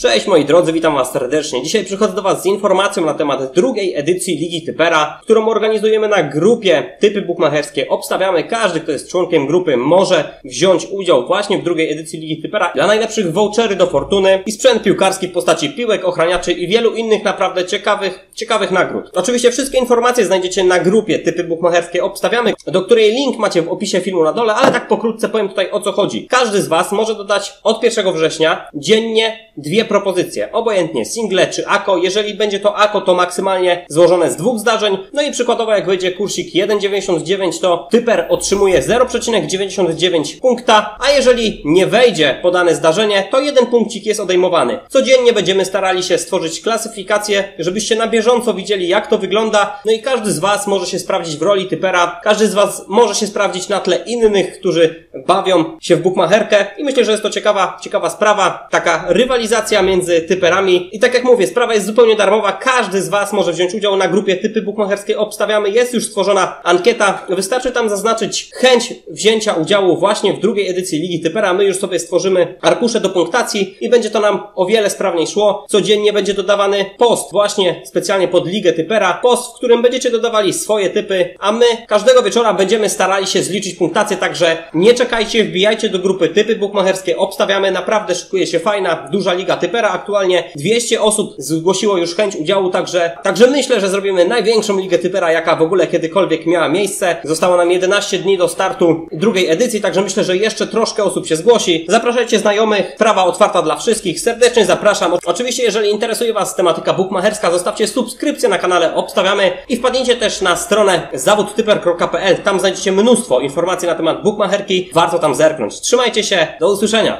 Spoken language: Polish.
Cześć moi drodzy, witam was serdecznie. Dzisiaj przychodzę do was z informacją na temat drugiej edycji Ligi Typera, którą organizujemy na grupie Typy Bukmacherskie. Obstawiamy, każdy kto jest członkiem grupy może wziąć udział właśnie w drugiej edycji Ligi Typera. Dla najlepszych vouchery do fortuny i sprzęt piłkarski w postaci piłek, ochraniaczy i wielu innych naprawdę ciekawych, ciekawych nagród. Oczywiście wszystkie informacje znajdziecie na grupie Typy Bukmacherskie Obstawiamy, do której link macie w opisie filmu na dole, ale tak pokrótce powiem tutaj o co chodzi. Każdy z was może dodać od 1 września dziennie dwie propozycje. Obojętnie single czy AKO. Jeżeli będzie to AKO, to maksymalnie złożone z dwóch zdarzeń. No i przykładowo jak wyjdzie kursik 1,99, to typer otrzymuje 0,99 punkta, a jeżeli nie wejdzie podane zdarzenie, to jeden punkcik jest odejmowany. Codziennie będziemy starali się stworzyć klasyfikację, żebyście na bieżąco widzieli jak to wygląda. No i każdy z Was może się sprawdzić w roli typera. Każdy z Was może się sprawdzić na tle innych, którzy bawią się w bukmacherkę i myślę, że jest to ciekawa, ciekawa sprawa. Taka rywalizacja między typerami. I tak jak mówię, sprawa jest zupełnie darmowa. Każdy z Was może wziąć udział na grupie typy bukmacherskie. Obstawiamy. Jest już stworzona ankieta. Wystarczy tam zaznaczyć chęć wzięcia udziału właśnie w drugiej edycji Ligi Typera. My już sobie stworzymy arkusze do punktacji i będzie to nam o wiele sprawniej szło. Codziennie będzie dodawany post właśnie specjalnie pod Ligę Typera. Post, w którym będziecie dodawali swoje typy, a my każdego wieczora będziemy starali się zliczyć punktację, także nie czekajcie, wbijajcie do grupy typy bukmacherskie. Obstawiamy. Naprawdę szykuje się fajna, duża Liga Typera. Aktualnie 200 osób zgłosiło już chęć udziału, także, także myślę, że zrobimy największą ligę typera, jaka w ogóle kiedykolwiek miała miejsce. Zostało nam 11 dni do startu drugiej edycji, także myślę, że jeszcze troszkę osób się zgłosi. Zapraszajcie znajomych, prawa otwarta dla wszystkich. Serdecznie zapraszam. Oczywiście, jeżeli interesuje Was tematyka bookmacherska, zostawcie subskrypcję na kanale Obstawiamy i wpadnijcie też na stronę zawodtyper.pl. Tam znajdziecie mnóstwo informacji na temat bookmacherki. Warto tam zerknąć. Trzymajcie się, do usłyszenia.